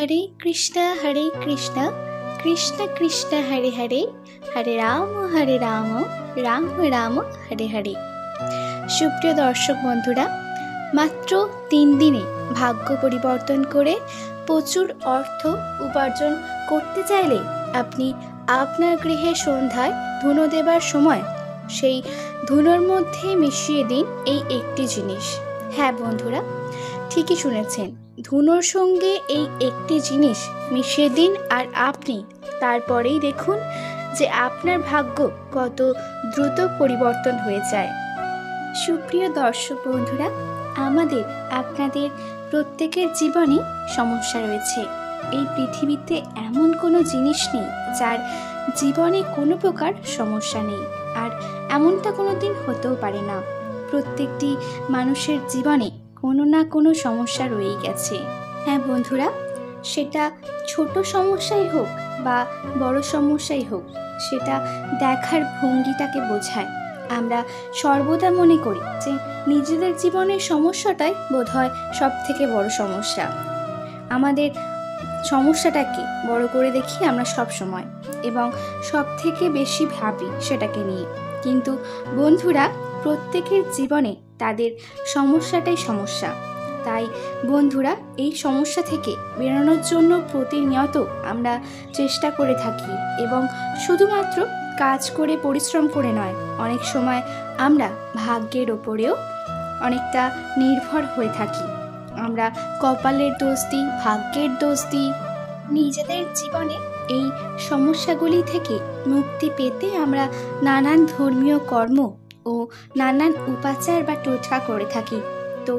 হরে কৃষ্ণ হরে কৃষ্ণ কৃষ্ণ কৃষ্ণ, হরে হরে হরে রাম হরে রাম রাম রাম, হরে হরে। সুপ্রিয় দর্শক বন্ধুরা, মাত্র তিন দিনে ভাগ্য পরিবর্তন করে প্রচুর অর্থ উপার্জন করতে চাইলে আপনি আপনার গৃহে সন্ধ্যায় ধুনো দেবার সময় সেই ধুনোর মধ্যে মিশিয়ে দিন এই একটি জিনিস। হ্যাঁ বন্ধুরা, ঠিকই শুনেছেন। ধুনোর সঙ্গে এই একটি জিনিস মিশিয়ে দিন আর আপনি তারপরেই দেখুন যে আপনার ভাগ্য কত দ্রুত পরিবর্তন হয়ে যায়। সুপ্রিয় দর্শক বন্ধুরা, আমাদের, আপনাদের প্রত্যেকের জীবনে সমস্যা রয়েছে। এই পৃথিবীতে এমন কোনো জিনিস নেই যার জীবনে কোনো প্রকার সমস্যা নেই। আর এমনটা কোনো দিন হতেও পারে না। প্রত্যেকটি মানুষের জীবনে কোনো না কোনো সমস্যা রয়েই গেছে। হ্যাঁ বন্ধুরা, সেটা ছোট সমস্যাই হোক বা বড় সমস্যাই হোক, সেটা দেখার ভঙ্গিটাকে বোঝায়। আমরা সর্বদা মনে করি যে নিজেদের জীবনের সমস্যাটাই বোধহয় সব থেকে বড় সমস্যা। আমাদের সমস্যাটাকে বড় করে দেখি আমরা সব সময় এবং সব থেকে বেশি ভাবি সেটাকে নিয়ে। কিন্তু বন্ধুরা, প্রত্যেকের জীবনে তাদের সমস্যাটাই সমস্যা। তাই বন্ধুরা, এই সমস্যা থেকে বেরোনোর জন্য প্রতিনিয়ত আমরা চেষ্টা করে থাকি এবং শুধুমাত্র কাজ করে পরিশ্রম করে নয়, অনেক সময় আমরা ভাগ্যের ওপরেও অনেকটা নির্ভর হয়ে থাকি। আমরা কপালের দোষ দিই ভাগ্যের দোষ দিই নিজেদের জীবনে এই সমস্যাগুলি থেকে মুক্তি পেতে আমরা নানান ধর্মীয় কর্ম ও নানান উপাচার বা টোটকা করে থাকি। তো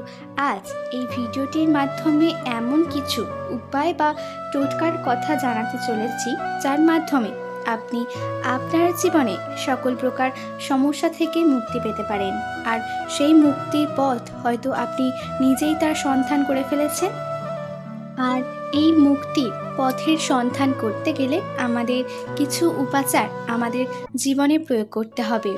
আজ এই ভিডিওটির মাধ্যমে এমন কিছু উপায় বা টোটকার কথা জানাতে চলেছি, যার মাধ্যমে আপনি আপনার জীবনে সকল প্রকার সমস্যা থেকে মুক্তি পেতে পারেন। আর সেই মুক্তির পথ হয়তো আপনি নিজেই তার সন্ধান করে ফেলেছেন। আর এই মুক্তির পথের সন্ধান করতে গেলে আমাদের কিছু উপাচার আমাদের জীবনে প্রয়োগ করতে হবে।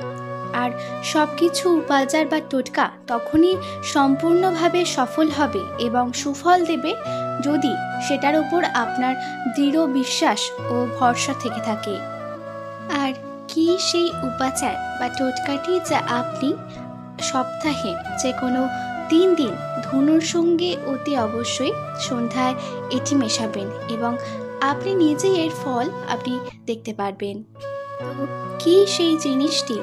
আর সব কিছু উপাচার বা টোটকা তখনই সম্পূর্ণভাবে সফল হবে এবং সুফল দেবে যদি সেটার ওপর আপনার দৃঢ় বিশ্বাস ও ভরসা থেকে থাকে। আর কি সেই উপাচার বা টোটকাটি যা আপনি সপ্তাহে যে কোনো তিন দিন ধনুর সঙ্গে অতি অবশ্যই সন্ধ্যায় এটি মেশাবেন এবং আপনি নিজেই এর ফল আপনি দেখতে পারবেন। কী সেই জিনিসটি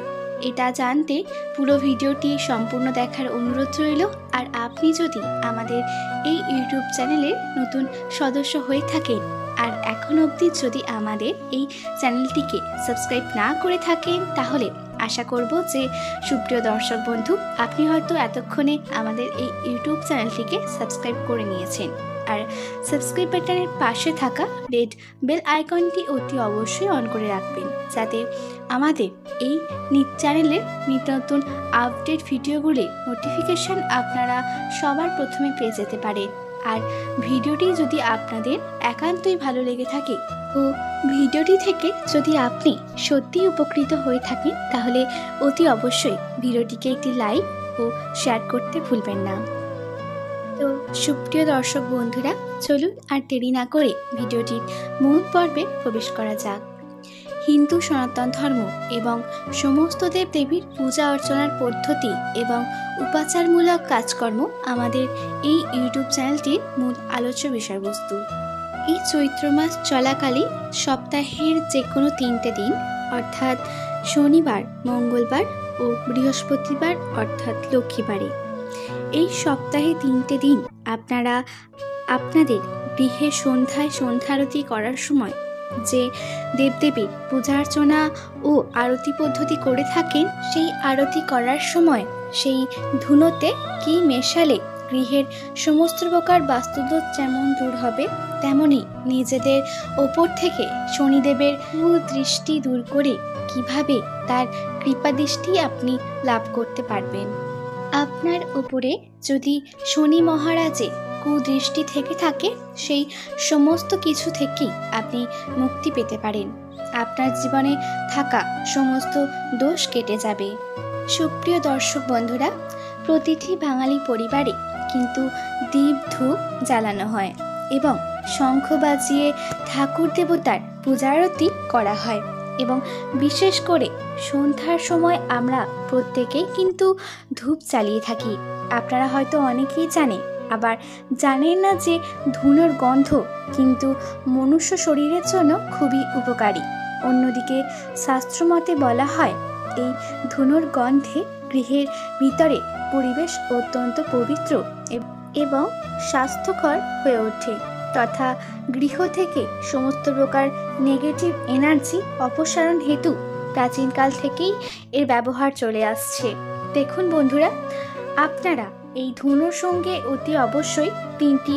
এটা জানতে পুরো ভিডিওটি সম্পূর্ণ দেখার অনুরোধ রইল। আর আপনি যদি আমাদের এই ইউটিউব চ্যানেলের নতুন সদস্য হয়ে থাকেন, আর এখন অবধি যদি আমাদের এই চ্যানেলটিকে সাবস্ক্রাইব না করে থাকেন, তাহলে আশা করব যে সুপ্রিয় দর্শক বন্ধু, আপনি হয়তো এতক্ষণে আমাদের এই ইউটিউব চ্যানেলটিকে সাবস্ক্রাইব করে নিয়েছেন। আর সাবস্ক্রাইব বাটনের পাশে থাকা রেড বেল আইকনটি অতি অবশ্যই অন করে রাখবেন, যাতে আমাদের এই চ্যানেলের নিত্য নতুন আপডেট ভিডিওগুলি নোটিফিকেশান আপনারা সবার প্রথমে পেয়ে যেতে পারেন আর ভিডিওটি যদি আপনাদের একান্তই ভালো লেগে থাকে ও ভিডিওটি থেকে যদি আপনি সত্যিই উপকৃত হয়ে থাকেন, তাহলে অতি অবশ্যই ভিডিওটিকে একটি লাইক ও শেয়ার করতে ভুলবেন না। তো সুপ্রিয় দর্শক বন্ধুরা, চলুন আর দেরি না করে ভিডিওটির মূল পর্বে প্রবেশ করা যাক। হিন্দু সনাতন ধর্ম এবং সমস্ত দেব দেবীর পূজা অর্চনার পদ্ধতি এবং উপাচারমূলক কাজকর্ম আমাদের এই ইউটিউব চ্যানেলটির মূল আলোচ্য বিষয়বস্তু। এই চৈত্র মাস চলাকালীন সপ্তাহের যে কোনো তিনটে দিন, অর্থাৎ শনিবার, মঙ্গলবার ও বৃহস্পতিবার, অর্থাৎ লক্ষ্মীবারে। এই সপ্তাহে তিনটে দিন আপনারা আপনাদের গৃহে সন্ধ্যায় সন্ধ্যারতি করার সময় যে দেবদেবীর পূজা অর্চনা ও আরতি পদ্ধতি করে থাকেন, সেই আরতি করার সময় সেই ধুনোতে কি মেশালে গৃহের সমস্ত প্রকার বাস্তুদোষ যেমন দূর হবে, তেমনি নিজেদের ওপর থেকে শনিদেবের দৃষ্টি দূর করে কীভাবে তার কৃপা দৃষ্টি আপনি লাভ করতে পারবেন। আপনার ওপরে যদি শনি মহারাজে কুদৃষ্টি থেকে থাকে, সেই সমস্ত কিছু থেকেই আপনি মুক্তি পেতে পারেন। আপনার জীবনে থাকা সমস্ত দোষ কেটে যাবে। সুপ্রিয় দর্শক বন্ধুরা, প্রতিটি বাঙালি পরিবারে কিন্তু দীপ ধূপ জ্বালানো হয় এবং শঙ্খ বাজিয়ে ঠাকুর দেবতার পূজারতি করা হয়। এবং বিশেষ করে সন্ধ্যার সময় আমরা প্রত্যেকেই কিন্তু ধূপ চালিয়ে থাকি। আপনারা হয়তো অনেকেই জানে, আবার জানেন না যে ধুনোর গন্ধ কিন্তু মনুষ্য শরীরের জন্য খুবই উপকারী। অন্যদিকে শাস্ত্রমতে বলা হয়, এই ধুনোর গন্ধে গৃহের ভিতরে পরিবেশ অত্যন্ত পবিত্র এবং স্বাস্থ্যকর হয়ে ওঠে। তথা গৃহ থেকে সমস্ত প্রকার নেগেটিভ এনার্জি অপসারণ হেতু প্রাচীনকাল থেকেই এর ব্যবহার চলে আসছে। দেখুন বন্ধুরা, আপনারা এই ধুনোর সঙ্গে অতি অবশ্যই তিনটি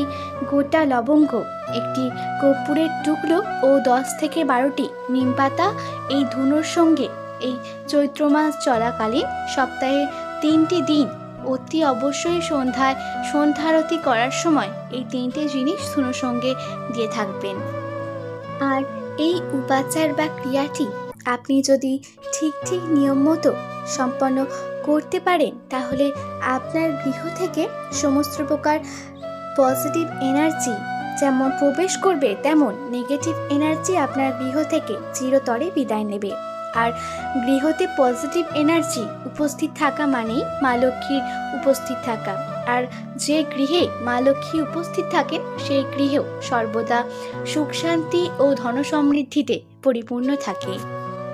গোটা লবঙ্গ, একটি কর্পূরের টুকরো ও দশ থেকে বারোটি নিম পাতা এই ধুনোর সঙ্গে এই চৈত্র মাস চলাকালীন সপ্তাহে তিনটি দিন অতি অবশ্যই সন্ধ্যায় সন্ধ্যারতি করার সময় এই তিনটে জিনিস ধুনোর সঙ্গে দিয়ে থাকবেন। আর এই উপাচার বা ক্রিয়াটি আপনি যদি ঠিক ঠিক নিয়ম মতো সম্পন্ন করতে পারেন, তাহলে আপনার গৃহ থেকে সমস্ত প্রকার পজিটিভ এনার্জি যেমন প্রবেশ করবে, তেমন নেগেটিভ এনার্জি আপনার গৃহ থেকে চিরতরে বিদায় নেবে। আর গৃহতে পজিটিভ এনার্জি উপস্থিত থাকা মানেই মা লক্ষ্মীর উপস্থিত থাকা। আর যে গৃহে মা লক্ষ্মী উপস্থিত থাকেন, সেই গৃহেও সর্বদা সুখ শান্তি ও ধন সমৃদ্ধিতে পরিপূর্ণ থাকে।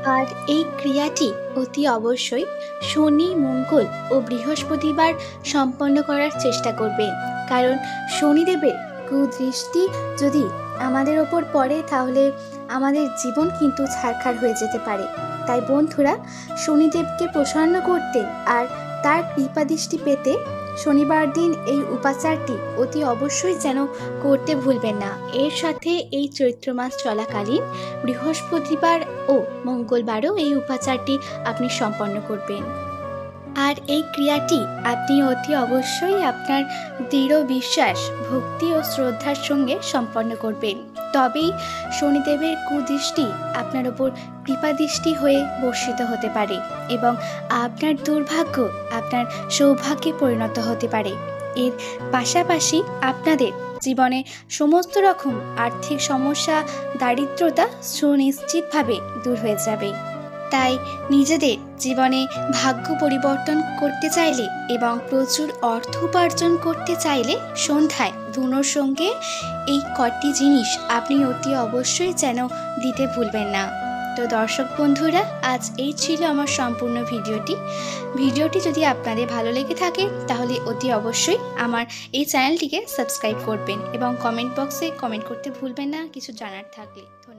আর এই ক্রিয়াটি অতি অবশ্যই শনি, মঙ্গল ও বৃহস্পতিবার সম্পন্ন করার চেষ্টা করবে। কারণ শনিদেবের কুদৃষ্টি যদি আমাদের ওপর পড়ে তাহলে আমাদের জীবন কিন্তু ছারখার হয়ে যেতে পারে। তাই বন্ধুরা, শনিদেবকে প্রসন্ন করতে আর তার কৃপাদৃষ্টি পেতে শনিবার দিন এই উপাচারটি অতি অবশ্যই যেন করতে ভুলবেন না। এর সাথে এই চৈত্র মাস চলাকালীন বৃহস্পতিবার ও মঙ্গলবারও এই উপাচারটি আপনি সম্পন্ন করবেন। আর এই ক্রিয়াটি আপনি অতি অবশ্যই আপনার দৃঢ় বিশ্বাস, ভক্তি ও শ্রদ্ধার সঙ্গে সম্পন্ন করবেন। তবেই শনিদেবের কুদৃষ্টি আপনার ওপর কৃপাদৃষ্টি হয়ে বর্ষিত হতে পারে এবং আপনার দুর্ভাগ্য আপনার সৌভাগ্যে পরিণত হতে পারে। এর পাশাপাশি আপনাদের জীবনে সমস্ত রকম আর্থিক সমস্যা, দারিদ্রতা সুনিশ্চিতভাবে দূর হয়ে যাবে। তাই নিজেদের জীবনে ভাগ্য পরিবর্তন করতে চাইলে এবং প্রচুর অর্থ উপার্জন করতে চাইলে সন্ধ্যায় ধুনোর সঙ্গে এই কটি জিনিস আপনি অতি অবশ্যই যেন দিতে ভুলবেন না। তো দর্শক বন্ধুরা, আজ এই ছিল আমার সম্পূর্ণ ভিডিওটি। ভিডিওটি যদি আপনাদের ভালো লেগে থাকে, তাহলে অতি অবশ্যই আমার এই চ্যানেলটিকে সাবস্ক্রাইব করবেন এবং কমেন্ট বক্সে কমেন্ট করতে ভুলবেন না, কিছু জানার থাকলে। ধন্যবাদ।